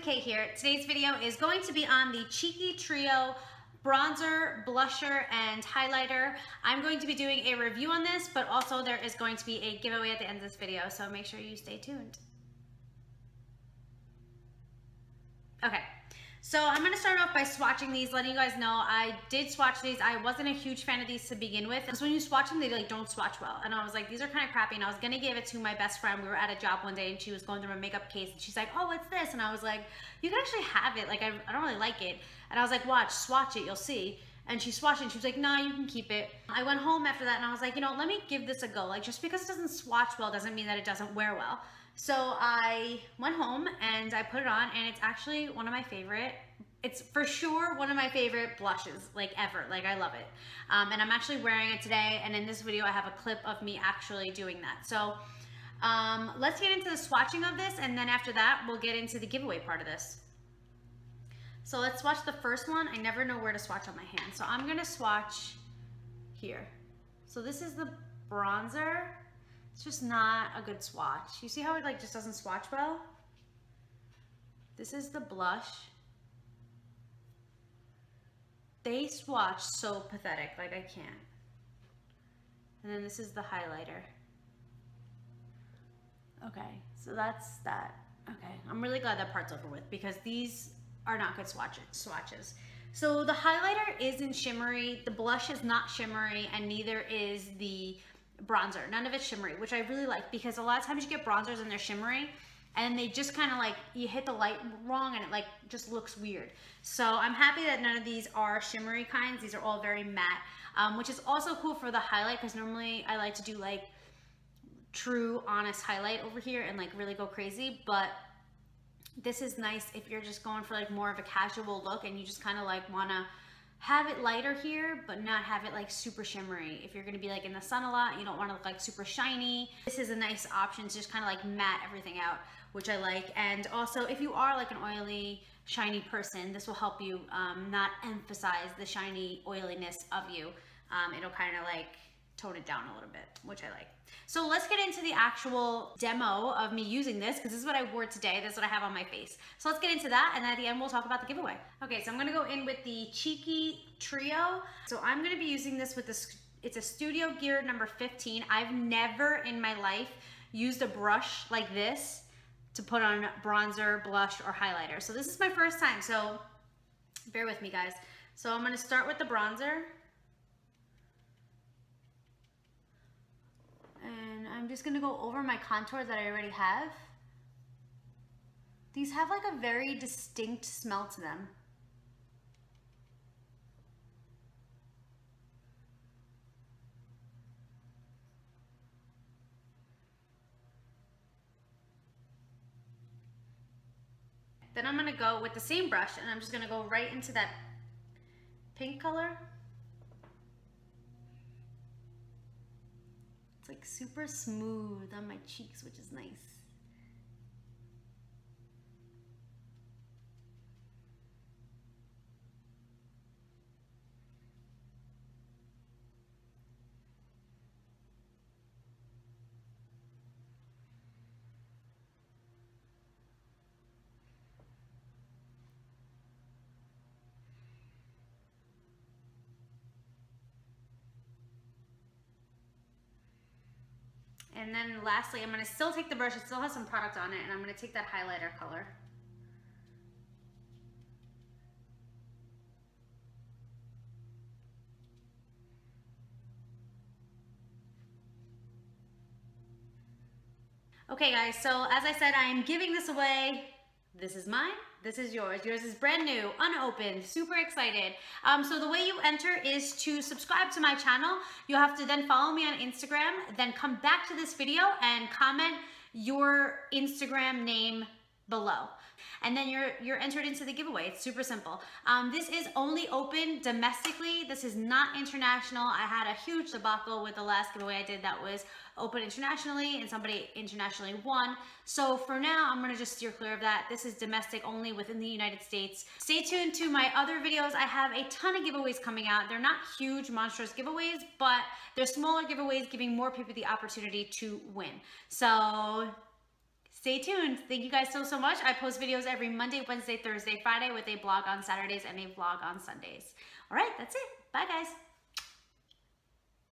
Kay here. Today's video is going to be on the Cheeky Trio bronzer, blusher, and highlighter. I'm going to be doing a review on this, but also there is going to be a giveaway at the end of this video, so make sure you stay tuned. Okay, so I'm gonna start off by swatching these, letting you guys know I did swatch these. I wasn't a huge fan of these to begin with. Because when you swatch them, they like don't swatch well. And I was like, these are kind of crappy. And I was gonna give it to my best friend. We were at a job one day and she was going through a makeup case and she's like, oh, what's this? And I was like, you can actually have it. Like, I, I don't really like it. And I was like, watch, swatch it, you'll see. And she swatched it and she was like, nah, you can keep it. I went home after that and I was like, you know, let me give this a go. Like, just because it doesn't swatch well doesn't mean that it doesn't wear well. So I went home and I put it on and it's actually one of my favorite it's for sure one of my favorite blushes like ever like I love it. Um, and I'm actually wearing it today and in this video I have a clip of me actually doing that. So um, let's get into the swatching of this and then after that we'll get into the giveaway part of this. So let's swatch the first one. I never know where to swatch on my hand. So I'm gonna swatch here. So this is the bronzer it's just not a good swatch. You see how it like just doesn't swatch well? This is the blush. They swatch so pathetic, like I can't. And then this is the highlighter. Okay, so that's that. Okay, I'm really glad that part's over with because these are not good swatches. swatches. So the highlighter isn't shimmery, the blush is not shimmery, and neither is the bronzer. None of it's shimmery, which I really like because a lot of times you get bronzers and they're shimmery and they just kind of like, you hit the light wrong and it like just looks weird. So I'm happy that none of these are shimmery kinds. These are all very matte, um, which is also cool for the highlight because normally I like to do like true honest highlight over here and like really go crazy. But this is nice if you're just going for like more of a casual look and you just kind of like want to have it lighter here, but not have it like super shimmery. If you're gonna be like in the sun a lot, you don't wanna look like super shiny. This is a nice option to just kind of like matte everything out, which I like. And also if you are like an oily, shiny person, this will help you um, not emphasize the shiny oiliness of you. Um, it'll kind of like tone it down a little bit, which I like. So let's get into the actual demo of me using this because this is what I wore today. This is what I have on my face. So let's get into that and at the end we'll talk about the giveaway. Okay, so I'm gonna go in with the Cheeky Trio. So I'm gonna be using this with this, it's a Studio Gear number 15. I've never in my life used a brush like this to put on bronzer, blush, or highlighter. So this is my first time, so bear with me guys. So I'm gonna start with the bronzer. And I'm just gonna go over my contour that I already have. These have like a very distinct smell to them. Then I'm gonna go with the same brush and I'm just gonna go right into that pink color. Like super smooth on my cheeks, which is nice. And then lastly, I'm gonna still take the brush, it still has some product on it, and I'm gonna take that highlighter color. Okay guys, so as I said, I am giving this away. This is mine. This is yours. Yours is brand new, unopened, super excited. Um, so the way you enter is to subscribe to my channel. You have to then follow me on Instagram, then come back to this video and comment your Instagram name below. And then you're you're entered into the giveaway. It's super simple. Um, this is only open domestically. This is not international. I had a huge debacle with the last giveaway I did that was open internationally and somebody internationally won. So for now, I'm gonna just steer clear of that. This is domestic only within the United States. Stay tuned to my other videos. I have a ton of giveaways coming out. They're not huge, monstrous giveaways, but they're smaller giveaways giving more people the opportunity to win. So stay tuned. Thank you guys so, so much. I post videos every Monday, Wednesday, Thursday, Friday with a blog on Saturdays and a vlog on Sundays. All right, that's it. Bye, guys.